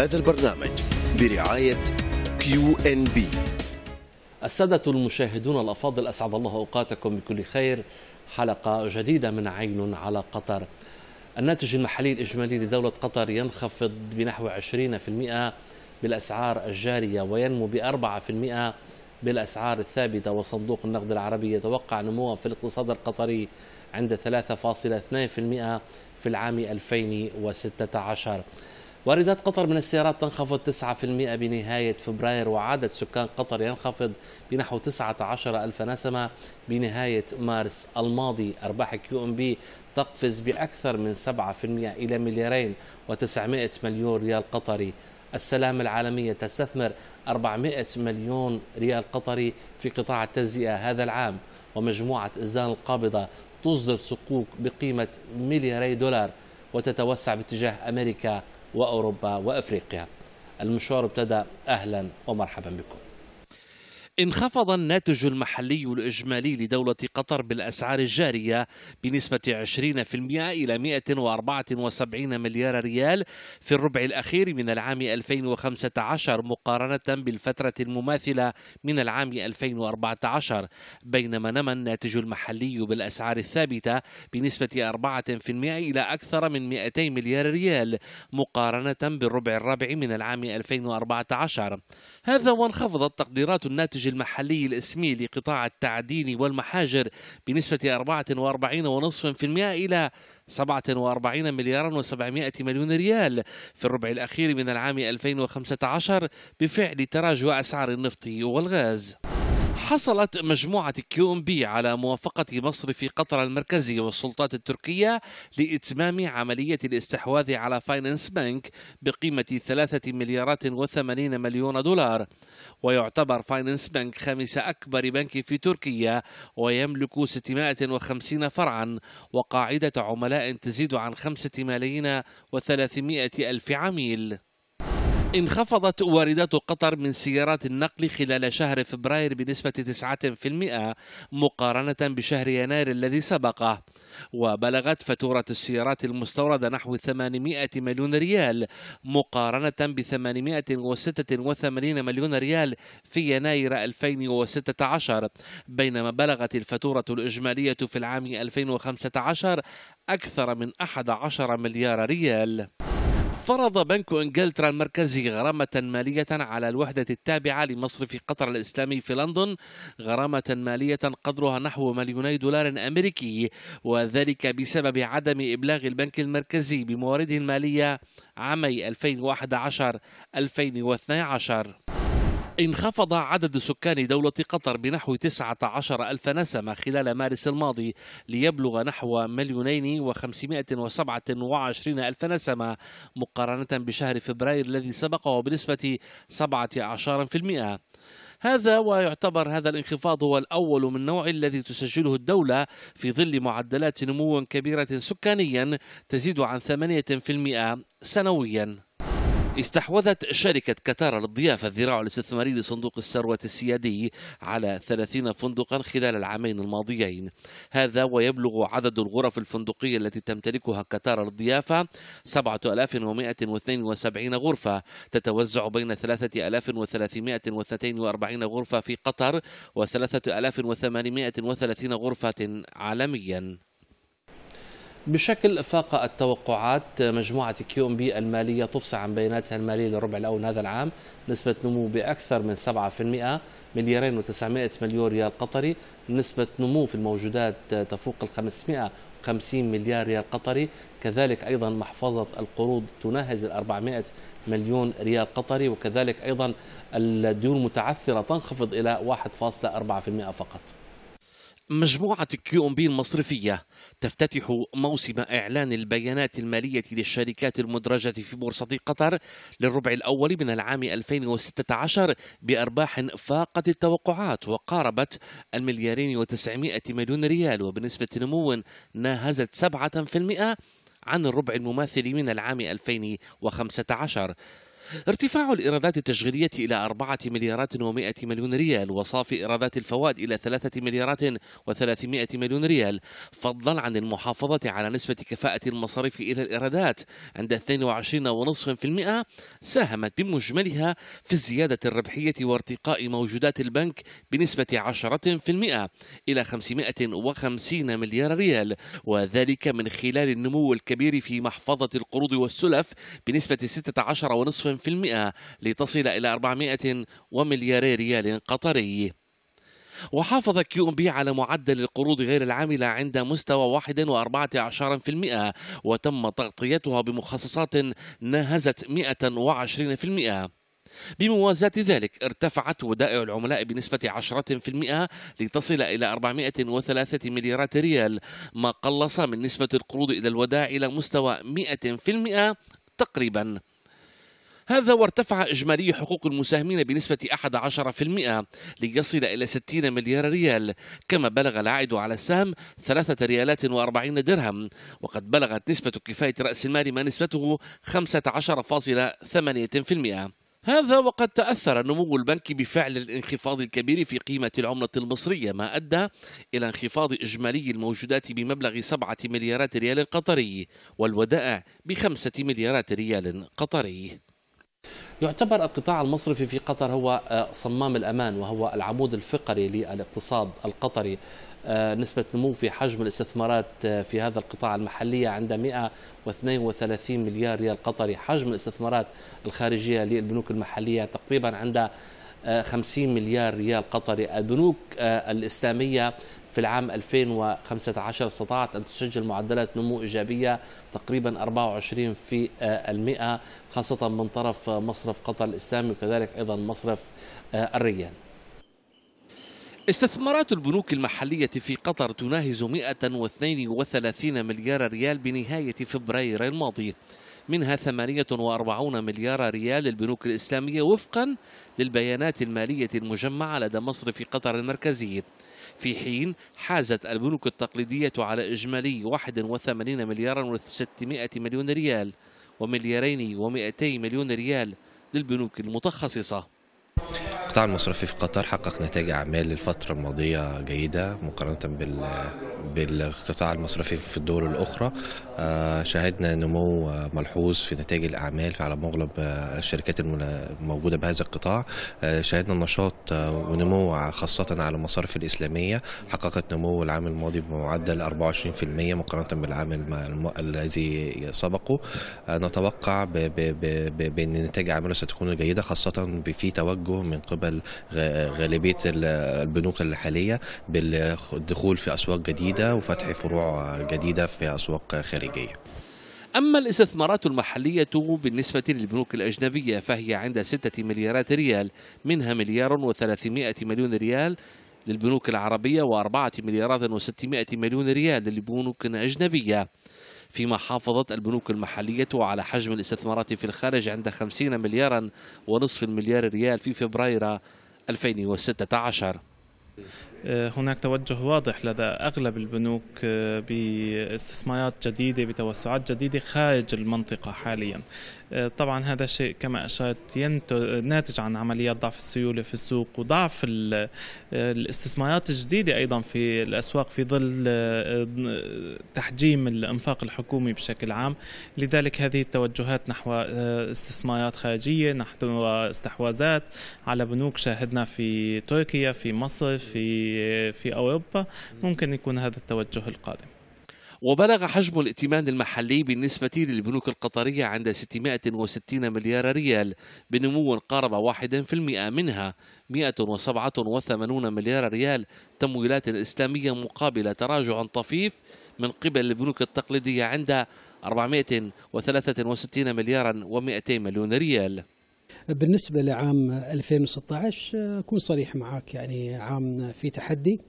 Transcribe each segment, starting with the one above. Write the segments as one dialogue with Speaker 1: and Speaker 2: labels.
Speaker 1: هذا البرنامج برعاية كيو ان بي
Speaker 2: السادة المشاهدون الأفاضل أسعد الله أوقاتكم بكل خير. حلقة جديدة من عين على قطر. الناتج المحلي الإجمالي لدولة قطر ينخفض بنحو 20% بالأسعار الجارية وينمو ب 4% بالأسعار الثابتة. وصندوق النقد العربي يتوقع نموا في الاقتصاد القطري عند 3.2% في العام 2016 واردات قطر من السيارات تنخفض 9% بنهاية فبراير وعدد سكان قطر ينخفض بنحو 19 ألف نسمة بنهاية مارس الماضي. أرباح QNB تقفز بأكثر من 7% إلى مليارين و900 مليون ريال قطري. السلام العالمية تستثمر 400 مليون ريال قطري في قطاع التجزئة هذا العام. ومجموعة إزدان القابضة تصدر صكوك بقيمة ملياري دولار وتتوسع باتجاه أمريكا. وأوروبا وأفريقيا. المشوار ابتدأ أهلا ومرحبا بكم. انخفض الناتج المحلي الإجمالي لدولة قطر بالأسعار الجارية بنسبة 20% إلى 174 مليار ريال في الربع الأخير من العام 2015 مقارنة بالفترة المماثلة من العام 2014 بينما نمى الناتج المحلي بالأسعار الثابتة بنسبة 4% إلى أكثر من 200 مليار ريال مقارنة بالربع الرابع من العام 2014 هذا وانخفضت تقديرات الناتج المحلي الإسمي لقطاع التعدين والمحاجر بنسبة 44.5% إلى 47 مليار و700 مليون ريال في الربع الأخير من العام 2015 بفعل تراجع أسعار النفط والغاز. حصلت مجموعة QNB على موافقة مصرف قطر المركزي والسلطات التركية لإتمام عملية الاستحواذ على فاينانس بنك بقيمة ثلاثة مليارات وثمانين مليون دولار. ويعتبر فاينانس بنك خامس أكبر بنك في تركيا ويملك 650 فرعا وقاعدة عملاء تزيد عن خمسة ملايين وثلاثمائة ألف عميل. انخفضت واردات قطر من سيارات النقل خلال شهر فبراير بنسبة 9% مقارنة بشهر يناير الذي سبقه. وبلغت فاتورة السيارات المستوردة نحو 800 مليون ريال مقارنة ب 886 مليون ريال في يناير 2016 بينما بلغت الفاتورة الإجمالية في العام 2015 أكثر من 11 مليار ريال. فرض بنك إنجلترا المركزي غرامة مالية على الوحدة التابعة لمصرف قطر الإسلامي في لندن غرامة مالية قدرها نحو مليوني دولار أمريكي وذلك بسبب عدم إبلاغ البنك المركزي بموارده المالية عامي 2011-2012 انخفض عدد سكان دولة قطر بنحو 19 ألف نسمة خلال مارس الماضي ليبلغ نحو مليونين وخمسمائة وسبعة وعشرين ألف نسمة مقارنة بشهر فبراير الذي سبقه بنسبة 17% هذا ويعتبر هذا الانخفاض هو الأول من نوع الذي تسجله الدولة في ظل معدلات نمو كبيرة سكانيا تزيد عن 8% سنويا. استحوذت شركة كتارا للضيافة الذراع الاستثماري لصندوق الثروة السيادي على 30 فندقا خلال العامين الماضيين. هذا ويبلغ عدد الغرف الفندقية التي تمتلكها كتارا للضيافة 7172 غرفة. تتوزع بين 3342 غرفة في قطر و 3830 غرفة عالميا. بشكل فاق التوقعات مجموعة QNB المالية تفصح عن بياناتها المالية للربع الأول هذا العام. نسبة نمو بأكثر من 7% مليارين و900 مليون ريال قطري. نسبة نمو في الموجودات تفوق ال 550 مليار ريال قطري. كذلك أيضا محفظة القروض تناهز ال 400 مليون ريال قطري. وكذلك أيضا الديون المتعثرة تنخفض إلى 1.4% فقط. مجموعة QNB المصرفية تفتتح موسم إعلان البيانات المالية للشركات المدرجة في بورصة قطر للربع الأول من العام 2016 بأرباح فاقت التوقعات وقاربت المليارين وتسعمائة مليون ريال وبنسبة نمو ناهزت 7% عن الربع المماثل من العام 2015 ارتفاع الإيرادات التشغيلية إلى أربعة مليارات ومائة مليون ريال وصافي إيرادات الفوائد إلى ثلاثة مليارات وثلاثمائة مليون ريال. فضلا عن المحافظة على نسبة كفاءة المصاريف إلى الإيرادات عند 22.5% ساهمت بمجملها في زيادة الربحية وارتقاء موجودات البنك بنسبة 10% إلى 550 مليار ريال. وذلك من خلال النمو الكبير في محفظة القروض والسلف بنسبة 16.5% لتصل إلى 400 ومليار ريال قطري. وحافظ QNB على معدل القروض غير العاملة عند مستوى 1.14% وتم تغطيتها بمخصصات ناهزت 120% بموازاة ذلك ارتفعت ودائع العملاء بنسبة 10% لتصل إلى 403 مليارات ريال ما قلص من نسبة القروض إلى الودائع إلى مستوى 100% تقريبا. هذا وارتفع إجمالي حقوق المساهمين بنسبة 11% ليصل إلى 60 مليار ريال كما بلغ العائد على السهم 3 ريالات و40 درهم وقد بلغت نسبة كفاية رأس المال ما نسبته 15.8% هذا وقد تأثر نمو البنك بفعل الانخفاض الكبير في قيمة العملة المصرية ما أدى إلى انخفاض إجمالي الموجودات بمبلغ سبعة مليارات ريال قطري والودائع بخمسة مليارات ريال قطري. يعتبر القطاع المصرفي في قطر هو آه، صمام الأمان وهو العمود الفقري للاقتصاد القطري. آه، نسبة نمو في حجم الاستثمارات آه، في هذا القطاع المحلية عند 132 مليار ريال قطري. حجم الاستثمارات الخارجية للبنوك المحلية تقريبا عند 50 مليار ريال قطري. البنوك الإسلامية في العام 2015 استطاعت أن تسجل معدلات نمو إيجابية تقريبا 24 في المئة خاصة من طرف مصرف قطر الإسلامي وكذلك أيضا مصرف الريان استثمارات البنوك المحلية في قطر تناهز 132 مليار ريال بنهاية فبراير الماضي. منها 48 مليار ريال للبنوك الإسلامية وفقا للبيانات المالية المجمعة لدى مصرف قطر المركزي. في حين حازت البنوك التقليدية على إجمالي 81 مليارا و600 مليون ريال ومليارين و200 مليون ريال للبنوك المتخصصة.
Speaker 3: القطاع المصرفي في قطر حقق نتائج أعمال الفترة الماضية جيدة مقارنة بال بالقطاع المصرفي في الدول الأخرى. آه، شاهدنا نمو ملحوظ في نتائج الأعمال على مغلب آه، الشركات الموجودة بهذا القطاع. آه، شاهدنا نشاط ونمو خاصة على المصارف الإسلامية. حققت نمو العام الماضي بمعدل 24% مقارنة بالعام الذي سبقه. نتوقع بأن نتائج أعماله ستكون جيدة خاصة في توجه من قبل غالبية البنوك الحالية بالدخول في أسواق جديدة. وفتح فروع جديدة في أسواق خارجية.
Speaker 2: أما الاستثمارات المحلية بالنسبة للبنوك الأجنبية فهي عند ستة مليارات ريال منها مليار وثلاثمائة مليون ريال للبنوك العربية وأربعة مليارات وستمائة مليون ريال للبنوك الأجنبية. فيما حافظت البنوك المحلية على حجم الاستثمارات في الخارج عند 50 مليارا ونصف المليار ريال في فبراير 2016
Speaker 4: آه، هناك توجه واضح لدى أغلب البنوك آه، باستثمارات جديدة بتوسعات جديدة خارج المنطقة حاليا. آه، طبعا هذا الشيء كما أشرت ناتج عن عمليات ضعف السيولة في السوق وضعف الاستثمارات الجديدة أيضا في الأسواق في ظل تحجيم الإنفاق الحكومي بشكل عام. لذلك هذه التوجهات نحو استثمارات خارجية نحو استحواذات على بنوك شاهدنا في تركيا في مصر في في أوروبا ممكن يكون هذا التوجه القادم.
Speaker 2: وبلغ حجم الائتمان المحلي بالنسبة للبنوك القطرية عند 660 مليار ريال بنمو قارب 1% منها 187 مليار ريال. تمويلات إسلامية مقابل تراجع طفيف من قبل البنوك التقليدية عند 463 مليارا و200 مليون ريال.
Speaker 5: بالنسبة لعام 2016 أكون صريح معك يعني عام في تحدي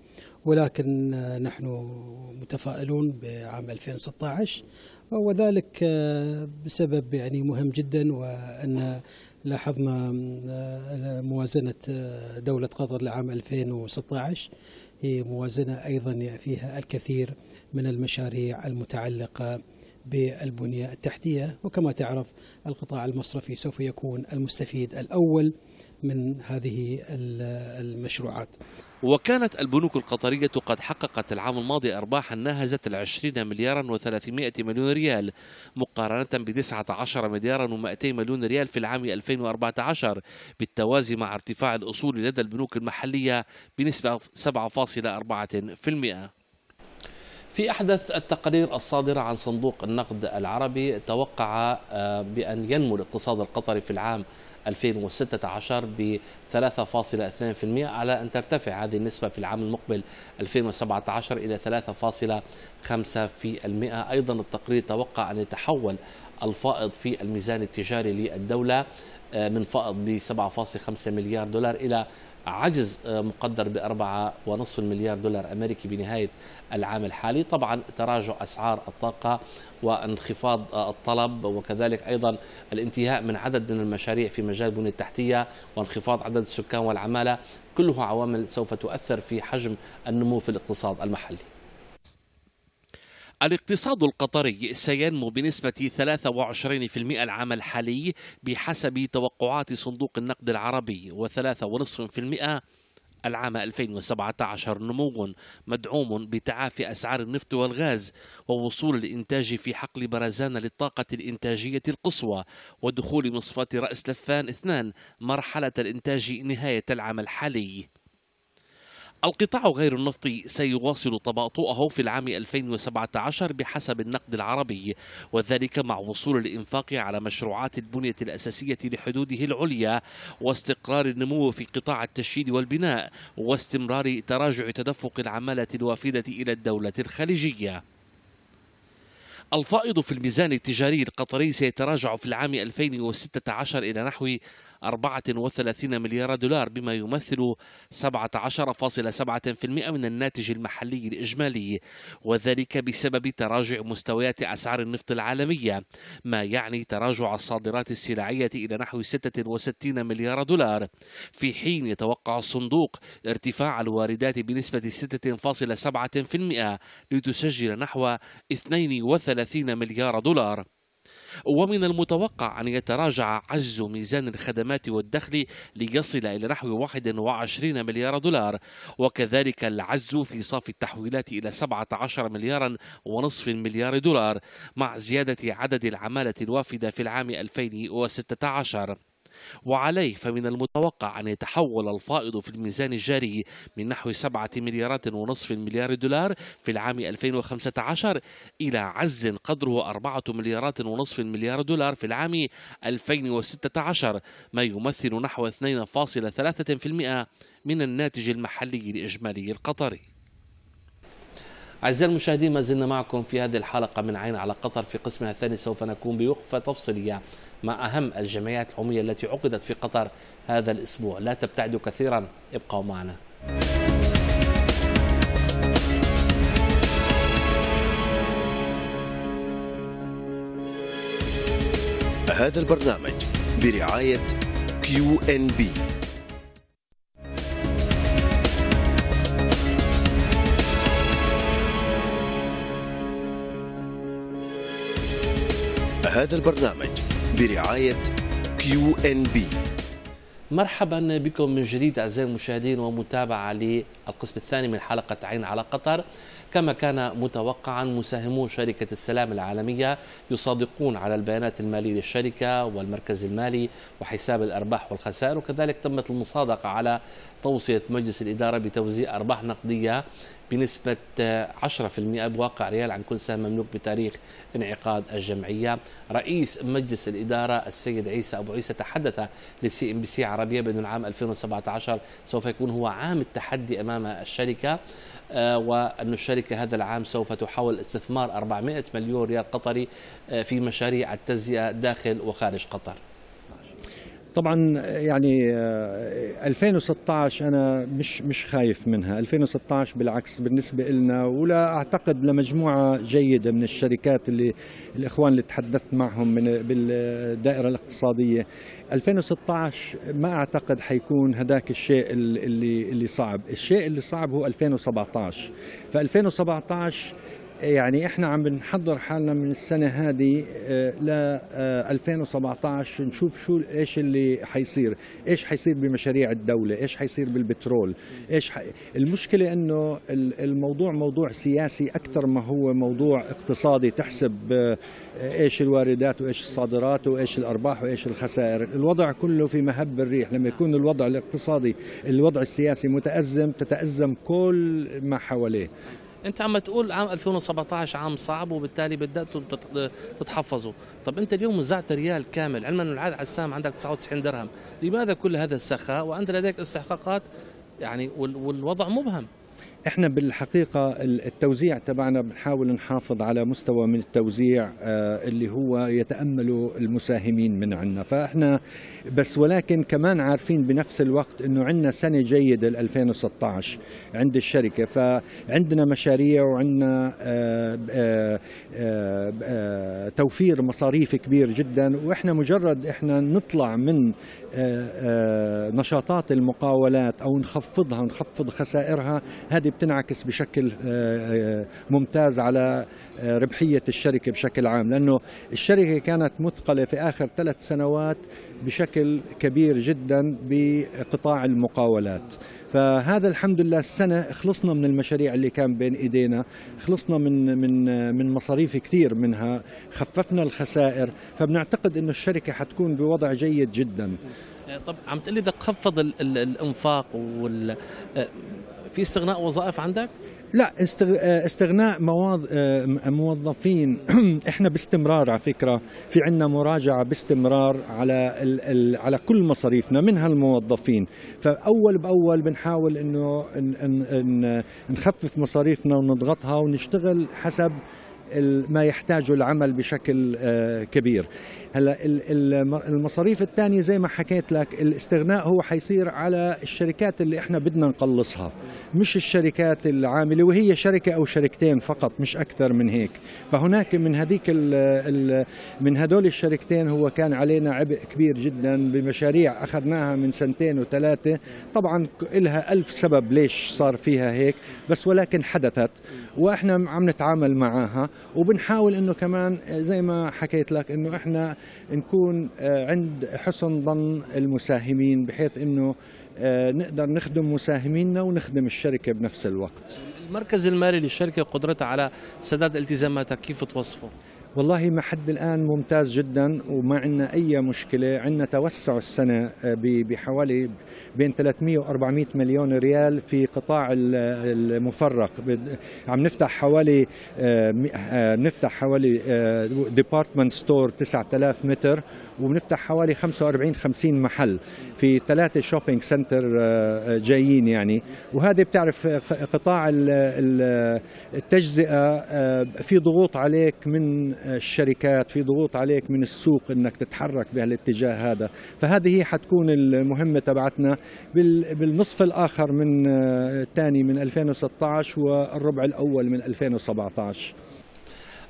Speaker 5: ولكن نحن متفائلون بعام 2016 وذلك بسبب يعني مهم جدا وأن لاحظنا موازنة دولة قطر لعام 2016 هي موازنة أيضا فيها الكثير من المشاريع المتعلقة بالبنية التحتية وكما تعرف القطاع المصرفي سوف يكون المستفيد الأول من هذه المشروعات.
Speaker 2: وكانت البنوك القطرية قد حققت العام الماضي أرباحا ناهزت العشرين مليارا وثلاثمائة مليون ريال مقارنة بتسعة عشر مليارا ومائتي مليون ريال في العام 2014 بالتوازي مع ارتفاع الأصول لدى البنوك المحلية بنسبة 7.4% في أحدث التقارير الصادرة عن صندوق النقد العربي توقع آه، بأن ينمو الاقتصاد القطري في العام 2016 ب 3.2% على أن ترتفع هذه النسبة في العام المقبل 2017 إلى 3.5% أيضا التقرير توقع أن يتحول الفائض في الميزان التجاري للدولة آه، من فائض ب 7.5 مليار دولار إلى عجز آه، مقدر بأربعة ونصف مليار دولار أمريكي بنهاية العام الحالي. طبعا تراجع أسعار الطاقة وانخفاض آه، الطلب وكذلك أيضا الانتهاء من عدد من المشاريع في مجال البنية التحتية وانخفاض عدد السكان والعمالة. كلها عوامل سوف تؤثر في حجم النمو في الاقتصاد المحلي. الاقتصاد القطري سينمو بنسبة 23% العام الحالي بحسب توقعات صندوق النقد العربي و3.5% العام 2017 نمو مدعوم بتعافي أسعار النفط والغاز ووصول الإنتاج في حقل برزان للطاقة الإنتاجية القصوى ودخول مصفاة رأس لفان اثنان مرحلة الإنتاج نهاية العام الحالي. القطاع غير النفطي سيواصل تباطؤه في العام 2017 بحسب النقد العربي وذلك مع وصول الإنفاق على مشروعات البنية الأساسية لحدوده العليا واستقرار النمو في قطاع التشييد والبناء واستمرار تراجع تدفق العمالة الوافدة إلى الدولة الخليجية. الفائض في الميزان التجاري القطري سيتراجع في العام 2016 إلى نحو 34 مليار دولار بما يمثل 17.7% من الناتج المحلي الإجمالي. وذلك بسبب تراجع مستويات أسعار النفط العالمية ما يعني تراجع الصادرات السلعية إلى نحو 66 مليار دولار. في حين يتوقع الصندوق ارتفاع الواردات بنسبة 6.7% لتسجل نحو 32 مليار دولار. ومن المتوقع أن يتراجع عجز ميزان الخدمات والدخل ليصل إلى نحو 21 مليار دولار. وكذلك العجز في صافي التحويلات إلى 17 مليارا ونصف مليار دولار مع زيادة عدد العمالة الوافدة في العام 2016 وعليه فمن المتوقع أن يتحول الفائض في الميزان الجاري من نحو سبعة مليارات ونصف مليار دولار في العام 2015 إلى عز قدره أربعة مليارات ونصف مليار دولار في العام 2016 ما يمثل نحو 2.3% من الناتج المحلي الإجمالي القطري. أعزائي المشاهدين ما زلنا معكم في هذه الحلقة من عين على قطر في قسمها الثاني سوف نكون بوقفة تفصيلية مع أهم الجمعيات العمومية التي عقدت في قطر هذا الأسبوع. لا تبتعدوا كثيرا ابقوا معنا.
Speaker 1: هذا البرنامج برعاية كيو ان بي هذا البرنامج برعاية Q NB
Speaker 2: مرحبا بكم من جديد أعزائي المشاهدين ومتابعة للقسم الثاني من حلقة عين على قطر. كما كان متوقعا مساهمو شركة السلام العالمية يصادقون على البيانات المالية للشركة والمركز المالي وحساب الأرباح والخسائر. وكذلك تمت المصادقة على توصية مجلس الإدارة بتوزيع أرباح نقدية بنسبة 10% بواقع ريال عن كل سهم مملوك بتاريخ انعقاد الجمعية. رئيس مجلس الإدارة السيد عيسى أبو عيسى تحدث ل CNBC عربية بأن العام 2017 سوف يكون هو عام التحدي أمام الشركة آه، وأن الشركة هذا العام سوف تحاول استثمار 400 مليون ريال قطري آه، في مشاريع التجزئة داخل وخارج قطر.
Speaker 6: طبعا يعني 2016 آه، أنا مش مش خايف منها. 2016 بالعكس بالنسبة لنا ولا أعتقد لمجموعة جيدة من الشركات اللي الإخوان اللي تحدثت معهم من بالدائرة الاقتصادية. 2016 ما أعتقد حيكون هذاك الشيء اللي اللي صعب. الشيء اللي صعب هو 2017 ف 2017 يعني إحنا عم بنحضر حالنا من السنة هذه ل 2017 نشوف شو إيش اللي حيصير. إيش حيصير بمشاريع الدولة؟ إيش حيصير بالبترول؟ إيش ح... المشكلة إنه الموضوع موضوع سياسي أكثر ما هو موضوع اقتصادي تحسب آه، إيش الواردات وإيش الصادرات وإيش الأرباح وإيش الخسائر. الوضع كله في مهب الريح. لما يكون الوضع الاقتصادي الوضع السياسي متأزم تتأزم كل ما حواليه.
Speaker 7: انت عم تقول عام 2017 عام صعب وبالتالي بداتوا تتحفظوا طب انت اليوم وزعت ريال كامل علما إنه العائد على السهم عندك 99 درهم. لماذا كل هذا السخاء وأنت لديك استحقاقات يعني والوضع مبهم؟
Speaker 6: إحنا بالحقيقة التوزيع تبعنا بنحاول نحافظ على مستوى من التوزيع آه، اللي هو يتامله المساهمين من عنا فإحنا بس ولكن كمان عارفين بنفس الوقت إنه عندنا سنة جيدة 2016 عند الشركة. فعندنا مشاريع وعندنا آه، آه، توفير مصاريف كبير جدا. وإحنا مجرد إحنا نطلع من نشاطات المقاولات أو نخفضها ونخفض خسائرها هذه بتنعكس بشكل آه، آه، ممتاز على آه، ربحية الشركة بشكل عام. لأنه الشركة كانت مثقلة في آخر ثلاث سنوات بشكل كبير جدا بقطاع المقاولات فهذا الحمد لله السنة خلصنا من المشاريع اللي كان بين إيدينا خلصنا من من من مصاريف كثير منها خففنا الخسائر فبنعتقد إنه الشركة حتكون بوضع جيد جدا
Speaker 7: طب عم تقلي بدك تخفض الإنفاق وال في استغناء وظائف عندك؟
Speaker 6: لا استغناء مواد موظفين. إحنا باستمرار على فكرة. في عندنا مراجعة باستمرار على ال ال على كل مصاريفنا منها الموظفين فأول بأول بنحاول إنه نخفف مصاريفنا ونضغطها ونشتغل حسب ما يحتاجه العمل بشكل آه، كبير. هلا المصاريف الثانية زي ما حكيت لك الاستغناء هو حيصير على الشركات اللي إحنا بدنا نقلصها مش الشركات العاملة وهي شركة أو شركتين فقط مش أكثر من هيك. فهناك من هذيك من هدول الشركتين هو كان علينا عبء كبير جدا بمشاريع أخذناها من سنتين وثلاثة. طبعا لها ألف سبب ليش صار فيها هيك بس ولكن حدثت وإحنا عم نتعامل معها. وبنحاول إنه كمان زي ما حكيت لك إنه إحنا نكون آه، عند حسن ظن المساهمين بحيث إنه آه، نقدر نخدم مساهميننا ونخدم الشركة بنفس الوقت.
Speaker 7: المركز المالي للشركة قدرتها على سداد التزاماتها كيف توصفه؟
Speaker 6: والله لحد الآن ممتاز جدا وما عندنا أي مشكلة. عندنا توسع السنة آه، بحوالي بين 300 و 400 مليون ريال في قطاع المفرق. عم نفتح حوالي آه، آه، نفتح حوالي department store 9000 متر وبنفتح حوالي 45 50 محل في ثلاثة shopping center جايين يعني. وهذه بتعرف قطاع التجزئة في ضغوط عليك من الشركات في ضغوط عليك من السوق إنك تتحرك بهالاتجاه هذا. فهذه حتكون المهمة تبعتنا بالنصف الآخر من الثاني من 2016 والربع الأول من 2017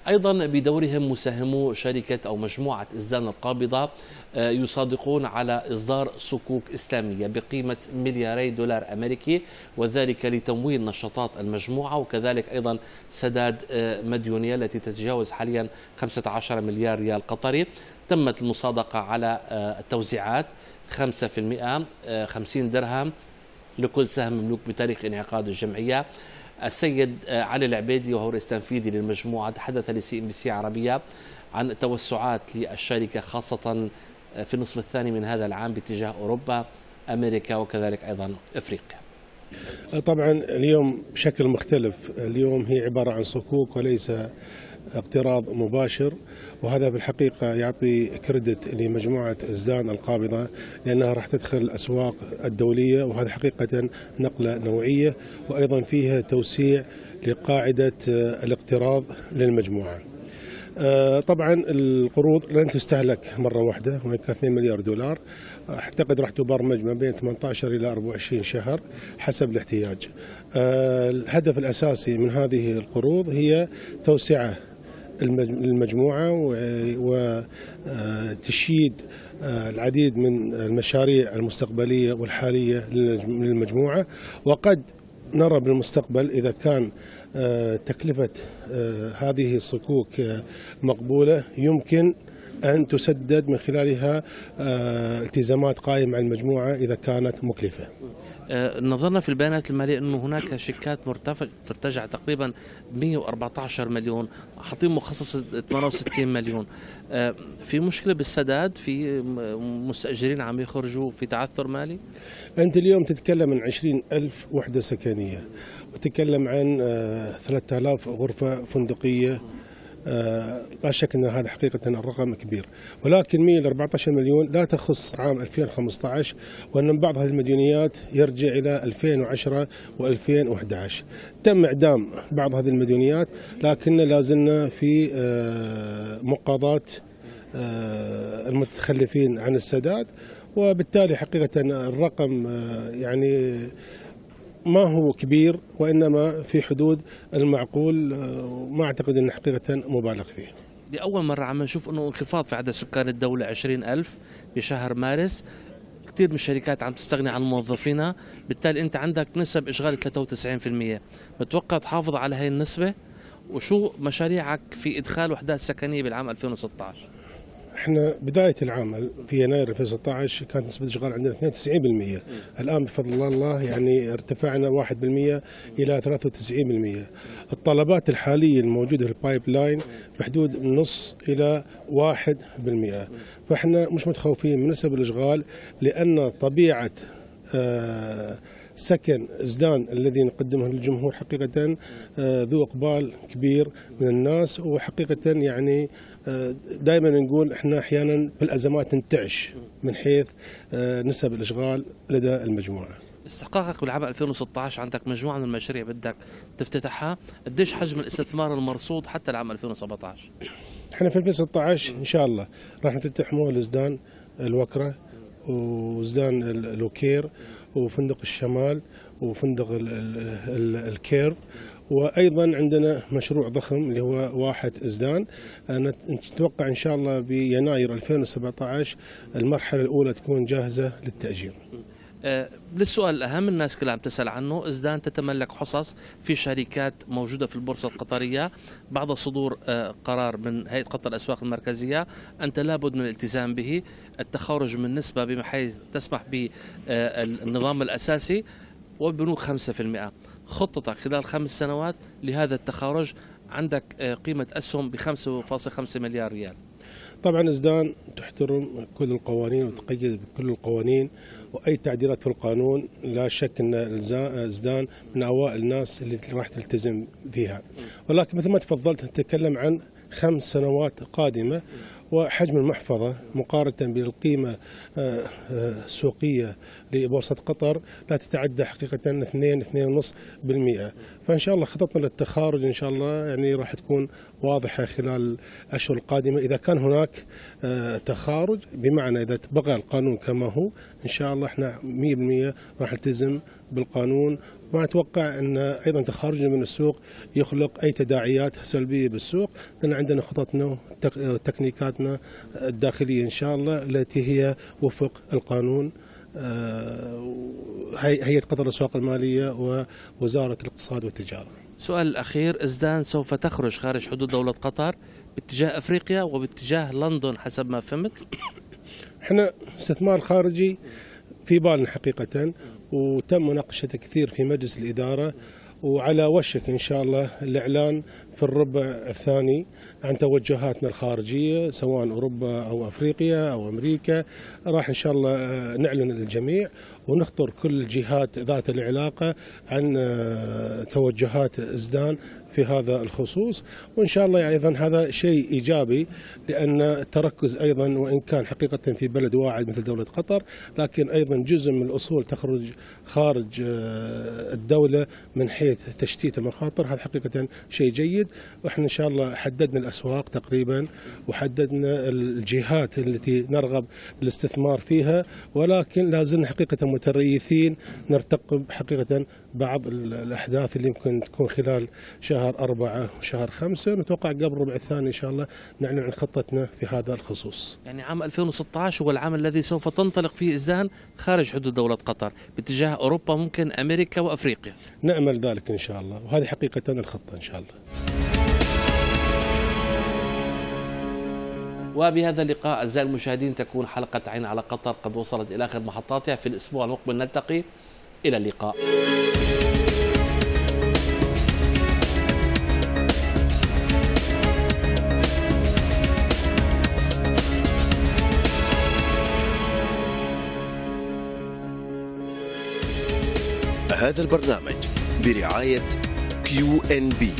Speaker 7: أيضا بدورهم مساهمو شركة أو مجموعة إزدان القابضة آه، يصادقون على إصدار صكوك إسلامية بقيمة ملياري دولار أمريكي وذلك لتمويل نشاطات المجموعة وكذلك أيضا سداد آه، مديونية التي تتجاوز حاليا 15 مليار ريال قطري. تمت المصادقة على آه، التوزيعات 5% 50 درهم لكل سهم مملوك بتاريخ انعقاد الجمعية. السيد آه، علي العبيدي وهو رئيس تنفيذي للمجموعة تحدث ل CNBC عربية عن توسعات للشركة خاصة آه، في النصف الثاني من هذا العام باتجاه أوروبا أمريكا وكذلك أيضا أفريقيا.
Speaker 8: آه، طبعا اليوم بشكل مختلف. اليوم هي عبارة عن صكوك وليس اقتراض مباشر وهذا بالحقيقة يعطي credit لمجموعة ازدان القابضة لأنها راح تدخل الأسواق الدولية وهذا حقيقة نقلة نوعية وأيضا فيها توسيع لقاعدة الاقتراض للمجموعة آه، طبعا القروض لن تستهلك مرة واحدة هناك 2 مليار دولار أعتقد راح تبرمج ما بين 18 إلى 24 شهر حسب الاحتياج. آه، الهدف الأساسي من هذه القروض هي توسعة المجموعة وتشييد آه، العديد من المشاريع المستقبلية والحالية للمجموعة. وقد نرى بالمستقبل إذا كان آه، تكلفة آه، هذه الصكوك مقبولة يمكن أن تسدد من خلالها التزامات قائمة على المجموعة إذا كانت مكلفة.
Speaker 7: نظرنا في البيانات المالية أنه هناك شيكات ترتجع تقريبا 114 مليون حاطين مخصص 68 مليون. آه، في مشكلة بالسداد؟ في مستأجرين عم يخرجوا في تعثر مالي؟
Speaker 8: أنت اليوم تتكلم عن عشرين ألف وحدة سكنية وتتكلم عن آه، 3000 غرفة فندقية آه، لا شك أن هذا حقيقة الرقم كبير. ولكن 114 مليون لا تخص عام 2015 وأن بعض هذه المديونيات يرجع إلى 2010 و2011 تم إعدام بعض هذه المديونيات لكن لازلنا في آه، مقاضاة آه، المتخلفين عن السداد وبالتالي حقيقة الرقم آه، يعني ما هو كبير وإنما في حدود المعقول آه، وما أعتقد أنه حقيقة مبالغ فيه.
Speaker 7: لأول مرة عم نشوف أنه انخفاض في عدد سكان الدولة 20 ألف بشهر مارس. كثير من الشركات عم تستغني عن موظفينها بالتالي أنت عندك نسب إشغال 93% متوقع تحافظ على هاي النسبة؟ وشو مشاريعك في إدخال وحدات سكنية بالعام 2016
Speaker 8: إحنا بداية العام في يناير 2016 كانت نسبة الإشغال عندنا 92% الآن بفضل الله يعني ارتفعنا 1% إلى 93% الطلبات الحالية الموجودة في ال pipeline بحدود نص إلى 1% فإحنا مش متخوفين من نسب الإشغال لأن طبيعة آه، سكن ازدان الذي نقدمه للجمهور حقيقة آه، ذو إقبال كبير من الناس وحقيقة يعني دائما نقول إحنا أحيانا بالأزمات ننتعش من حيث آه، نسب الأشغال لدى المجموعة.
Speaker 7: استحقاقك بالعام 2016 عندك مجموعة من المشاريع بدك تفتتحها. قديش حجم الاستثمار المرصود حتى العام 2017
Speaker 8: إحنا في 2016 إن شاء الله راح نفتتح مول ازدان الوكرة وزدان ال- الوكير وفندق الشمال وفندق ال- ال- ال- الكير. وأيضا عندنا مشروع ضخم اللي هو واحد إزدان. أنا نتوقع إن شاء الله بيناير 2017 المرحلة الأولى تكون جاهزة للتأجير.
Speaker 7: آه، للسؤال الأهم الناس كلها عم تسأل عنه. إزدان تتملك حصص في شركات موجودة في البورصة القطرية. بعد صدور آه، قرار من هيئة قطر الأسواق المركزية أنت لابد من الالتزام به. التخارج من نسبة بما حيث تسمح بالنظام الأساسي وبنوك 5% خطتك خلال خمس سنوات لهذا التخارج عندك آه، قيمة أسهم ب 5.5 مليار ريال.
Speaker 8: طبعا ازدان تحترم كل القوانين وتقيد بكل القوانين وأي تعديلات في القانون لا شك أن ازدان من أوائل الناس اللي راح تلتزم فيها. ولكن مثل ما تفضلت نتكلم عن خمس سنوات قادمة وحجم المحفظة مقارنة بالقيمة آه، آه، السوقية لبورصة قطر لا تتعدى حقيقة 2 2.5% فإن شاء الله خططنا للتخارج إن شاء الله يعني راح تكون واضحة خلال الأشهر القادمة. إذا كان هناك آه، تخارج بمعنى إذا بقى القانون كما هو إن شاء الله إحنا 100% راح نلتزم بالقانون ما أتوقع أن أيضا تخارجنا من السوق يخلق أي تداعيات سلبية بالسوق. لأن عندنا خططنا وتكنيكاتنا الداخلية إن شاء الله التي هي وفق القانون آه، هي- هيئة قطر الأسواق المالية ووزارة الاقتصاد والتجارة.
Speaker 7: السؤال الأخير إزدان سوف تخرج خارج حدود دولة قطر باتجاه أفريقيا وباتجاه لندن حسب ما فهمت؟
Speaker 8: إحنا استثمار خارجي في بالنا حقيقة. وتم مناقشته كثير في مجلس الإدارة وعلى وشك إن شاء الله الإعلان في الربع الثاني عن توجهاتنا الخارجية سواء أوروبا أو أفريقيا أو أمريكا. راح إن شاء الله آه، نعلن للجميع ونخطر كل الجهات ذات العلاقة عن آه، توجهات إزدان في هذا الخصوص. وإن شاء الله أيضا هذا شيء إيجابي لأن التركز أيضا وإن كان حقيقة في بلد واحد مثل دولة قطر لكن أيضا جزء من الأصول تخرج خارج آه، الدولة من حيث تشتيت المخاطر. هذا حقيقة شيء جيد. وإحنا إن شاء الله حددنا الأسواق تقريبا وحددنا الجهات التي نرغب الاستثمار فيها ولكن لازلنا حقيقة متريثين نرتقب حقيقة بعض ال- الأحداث اللي يمكن تكون خلال شهر أربعة وشهر خمسة نتوقع قبل ربع الثاني إن شاء الله نعلن عن خطتنا في هذا الخصوص.
Speaker 7: يعني عام 2016 هو العام الذي سوف تنطلق فيه إزدان خارج حدود دولة قطر. باتجاه أوروبا ممكن أمريكا وأفريقيا.
Speaker 8: نأمل ذلك إن شاء الله وهذه حقيقة الخطة إن شاء الله.
Speaker 7: وبهذا اللقاء أعزائي المشاهدين تكون حلقة عين على قطر قد وصلت إلى آخر محطاتها. في الأسبوع المقبل نلتقي إلى اللقاء.
Speaker 1: هذا البرنامج برعاية كيو ان بي